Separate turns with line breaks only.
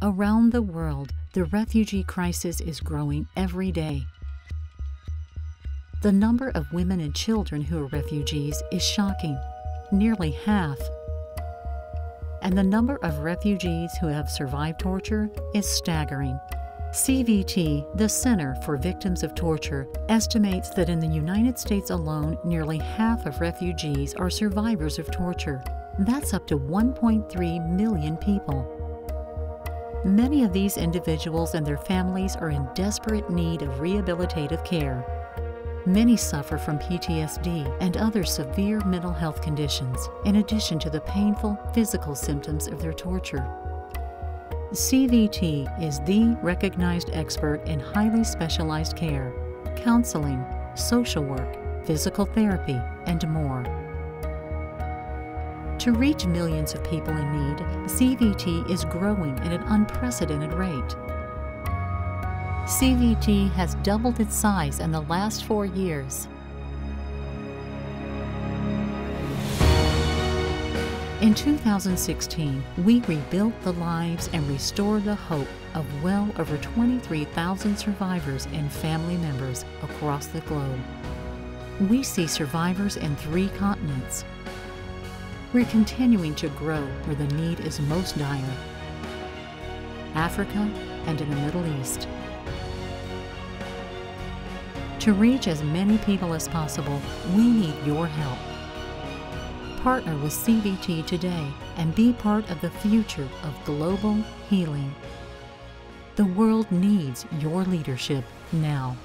Around the world, the refugee crisis is growing every day. The number of women and children who are refugees is shocking, nearly half. And the number of refugees who have survived torture is staggering. CVT, the Center for Victims of Torture, estimates that in the United States alone, nearly half of refugees are survivors of torture. That's up to 1.3 million people. Many of these individuals and their families are in desperate need of rehabilitative care. Many suffer from PTSD and other severe mental health conditions, in addition to the painful physical symptoms of their torture. CVT is the recognized expert in highly specialized care, counseling, social work, physical therapy, and more. To reach millions of people in need, CVT is growing at an unprecedented rate. CVT has doubled its size in the last four years. In 2016, we rebuilt the lives and restored the hope of well over 23,000 survivors and family members across the globe. We see survivors in three continents we're continuing to grow where the need is most dire Africa and in the Middle East. To reach as many people as possible, we need your help. Partner with CVT today and be part of the future of global healing. The world needs your leadership now.